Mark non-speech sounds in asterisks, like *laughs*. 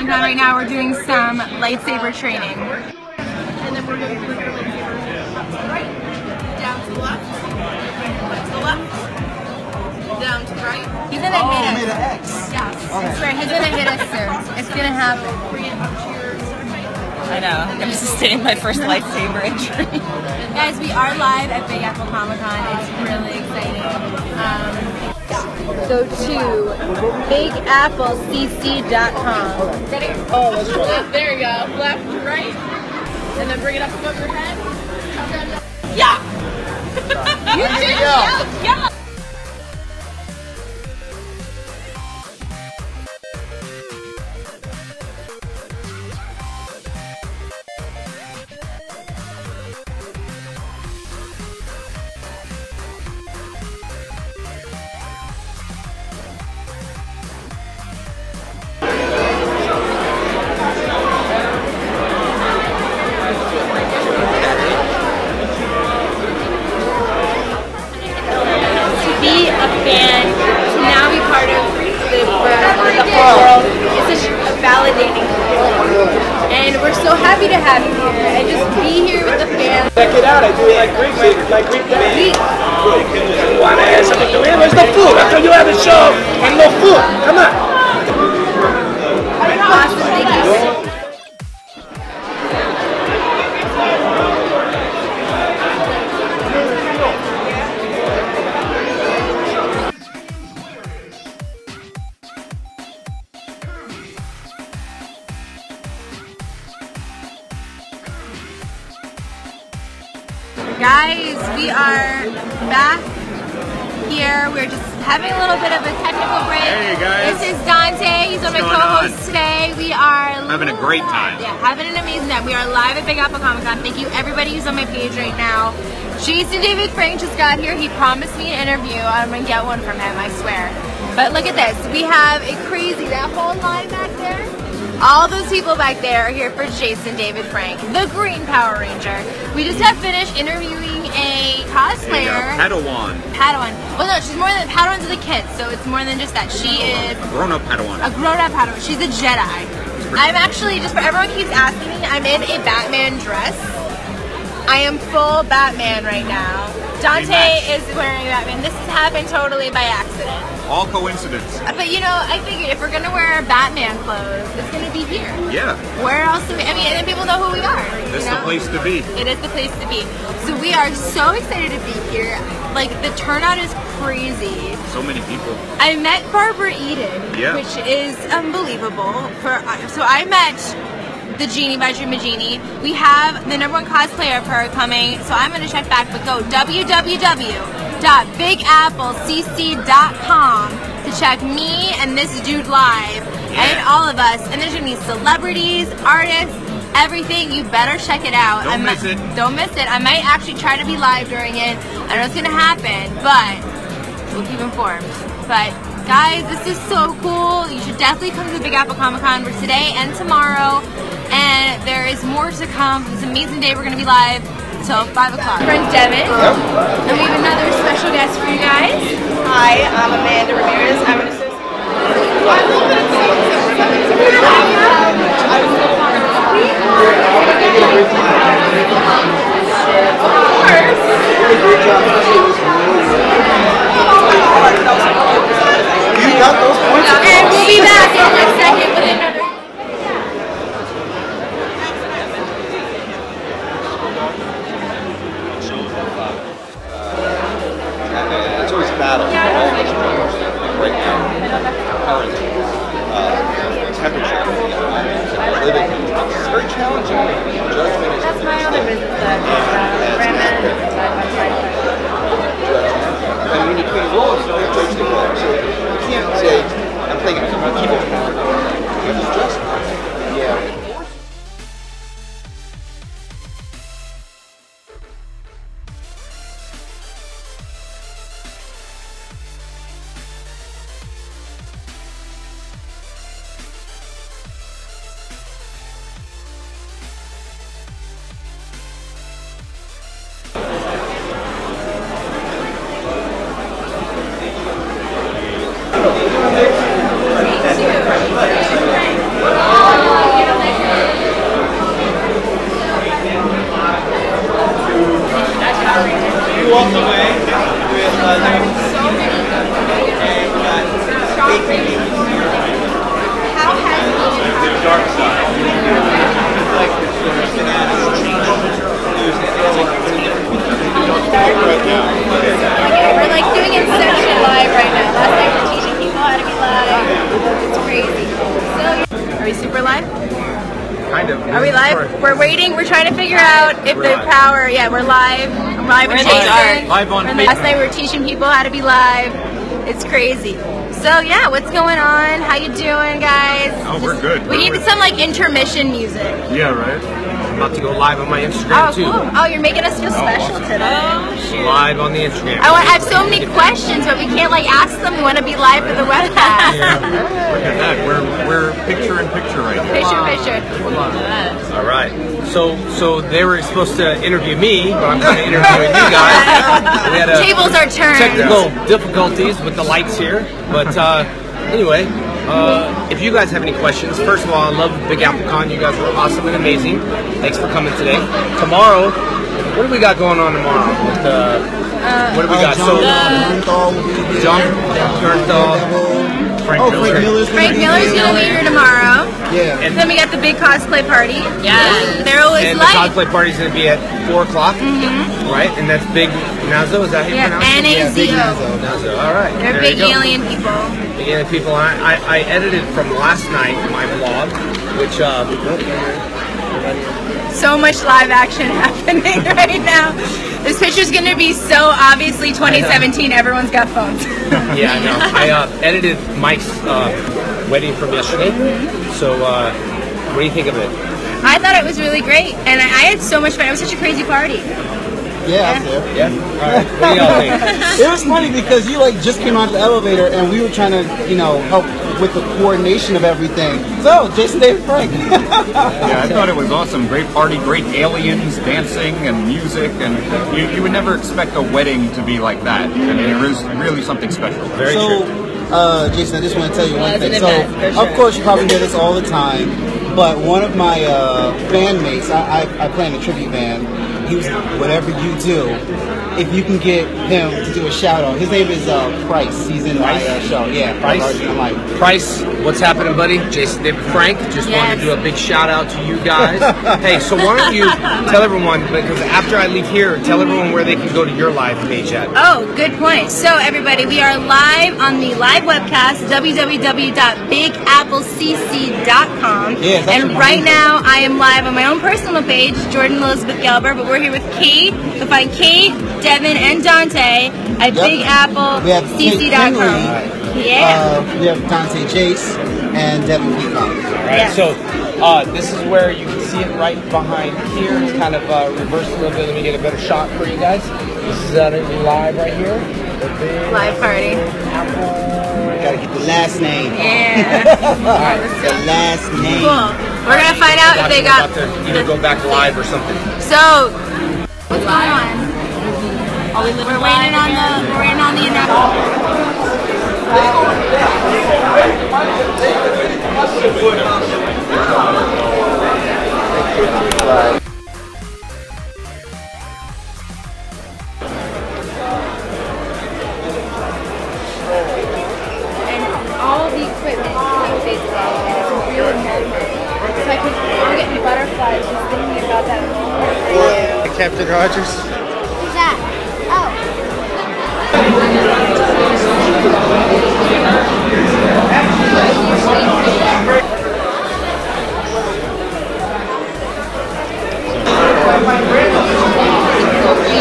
Comic Con right now. We're doing some lightsaber training. And then we're going to bring your lightsaber right, down to the left, to the left, down to the right. He's gonna Oh, hit made us. an X. Yes. I swear, he's gonna hit us soon. It's gonna happen. Bring it to your I know. I'm sustaining my first lightsaber injury. Guys, we are live at Big Apple Comic Con. It's really exciting. Um, go to bigapplecc.com. Oh, let's try. There you go. Left, right, and then bring it up above your head. Come down. down. Yeah. *laughs* you did. go. Yeah. Yeah. Check it out. I do like Greek, Greek have something to eat? Where's the food? After you have a show and no food. Come on. Here. We're just having a little bit of a technical break. Hey, guys. This is Dante. He's one of my What's on? co-hosts today. We are Having a great time. Yeah, having an amazing time. We are live at Big Apple Comic Con. Thank you everybody who's on my page right now. Jason David Frank just got here. He promised me an interview. I'm gonna get one from him, I swear. But look at this. We have a crazy that whole line back there. All those people back there are here for Jason David Frank, the Green Power Ranger. We just have finished interviewing a cosplayer. Padawan. Padawan. Well, no, she's more than Padawan's the kids, so it's more than just that. She is a Grown up Padawan. a grown-up Padawan. She's a Jedi. I'm actually just for everyone keeps asking me. I'm in a Batman dress. I am full Batman right now. Dante is wearing Batman. This has happened totally by accident. All coincidence. But you know, I figured if we're gonna wear our Batman clothes, it's gonna be here. Yeah. Where else? Do we, I mean, and then people know who we are. This is the place to be. It is the place to be. So we are so excited to be here. Like the turnout is crazy. So many people. I met Barbara Eden, Yeah. which is unbelievable. For uh, so I met the Genie by Dream Jeannie. We have the number one cosplayer of her coming, so I'm gonna check back. But go www.bigapplecc.com to check me and this dude live and all of us. And there's gonna be celebrities, artists. Everything, you better check it out. Don't miss it. Don't miss it. I might actually try to be live during it. I don't know it's gonna happen, but we'll keep informed. But guys, this is so cool. You should definitely come to the Big Apple Comic Con for today and tomorrow. And there is more to come. It's an amazing day. We're gonna be live till five o'clock. Friend Devin, Yep. and we have another special guest for you guys. Hi, I'm Amanda Ramirez. I'm an assistant. You got those points. And we'll be back in a second with another. It's always a battle. Right now, current uh, temperature, living, it's very challenging. Judgment is. That's my other business Are we live? We're waiting. We're trying to figure out if the power. Yeah, we're live. I'm live with We're in Jason. Live on And Last night we were teaching people how to be live. It's crazy. So yeah, what's going on? How you doing, guys? Oh, we're good. We need some like intermission music. Yeah, right. I'm about to go live on my Instagram Oh, too. cool. Oh, you're making us feel special today. Live on the Instagram. I want. I have so many questions, but we can't like ask them. We want to be live for the webcast. Look at that. We're we're picture in picture right here. Picture, picture. All right. So so they were supposed to interview me, but I'm kind of interviewing you *laughs* guys. We had a Tables are turned. technical difficulties with the lights here, but uh, anyway. Uh, if you guys have any questions, first of all, I love Big Apple Con. You guys were awesome and amazing. Thanks for coming today. Tomorrow, what do we got going on tomorrow? With, uh, what do we got? so, Jon Bernthal, Frank Oh, Miller. Frank Miller's Frank Miller's gonna be here tomorrow. Yeah. And, Then we got the big cosplay party. Yeah. They're always and the light. cosplay party's going to be at 4 o'clock, right? And that's Big Nazo, is that how you Yeah, pronounce it? N A Z O. Nazo, all right. They're there big you go. alien people. Big alien people. I, I, I edited from last night my vlog, which, uh, So much live action *laughs* happening *laughs* right now. This picture's gonna be so obviously *laughs* 2017. Everyone's got phones. yeah, I know. I uh, edited Mike's uh, wedding from yesterday. So, uh, what do you think of it? I thought it was really great, and I, I had so much fun. It was such a crazy party. Yeah, I was there. Yeah? All right. What do y'all think? *laughs* It was funny because you like just came out of the elevator and we were trying to, you know, help with the coordination of everything. So, Jason David Frank. *laughs* Yeah, I thought it was awesome. Great party, great aliens dancing and music, and you, you would never expect a wedding to be like that. And was really something special. Very so, true. Uh, Jason, I just want to tell you one thing. So, for of course, you probably hear this all the time, but one of my uh, bandmates, I, I, I play in a tribute band. He was whatever you do, if you can get him to do a shout out. His name is uh, Price. He's in my uh, show. Yeah, Price? I'm like, Price, what's happening, buddy? Jason David Frank. Just wanted to do a big shout out to you guys. *laughs* hey, so why don't you tell everyone, because after I leave here, tell everyone where they can go to your live page at. Oh, good point. So, everybody, we are live on the live webcast, www.bigapplecc.com. Yeah, and right now, I am live on my own personal page, Jordan Elizabeth Gelber, but we're here with Kait. You'll find Kait, Devin, and Dante at Yep. We have Kait bigapplecc.com. Kinley. Yeah. uh, we have Dante Jayce and Devin Peacock. All right, Yeah. so uh, this is where you can see it right behind here. It's kind of uh, reversed a little bit. Let me get a better shot for you guys. This is uh, live right here. The Live party. Gotta get the last name. Yeah. *laughs* The last name. cool. We're going to find out if they got. about to either go back live or something. So, what's going on? We're waiting on the. We're waiting on the announcement. Captain Rogers. Who's that? Oh. My grandmother's